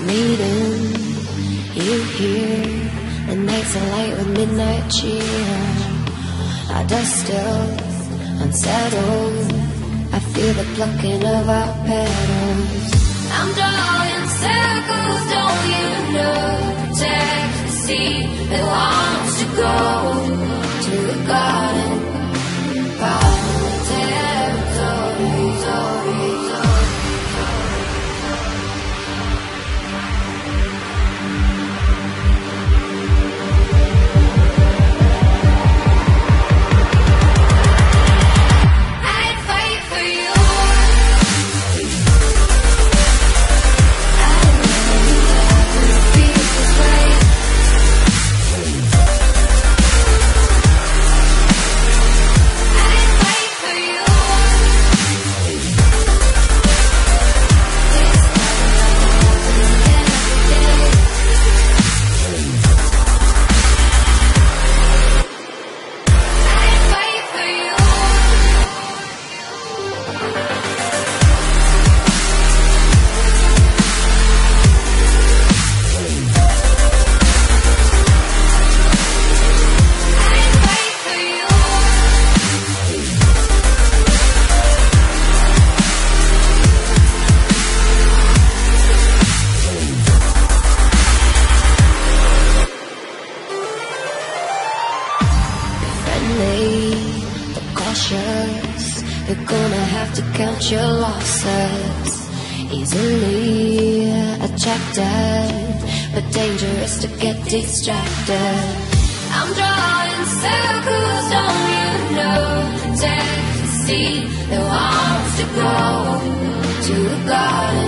meeting you here. The nights are light with midnight cheer. Our dust still unsettled. I feel the plucking of our petals. I'm drawing circles, don't you know? Protect the sea that wants to go to the garden. Territory, territory. Cautious. You're gonna have to count your losses. Easily attracted, but dangerous to get distracted. I'm drawing circles, don't you know? The sea that wants to go to the. Garden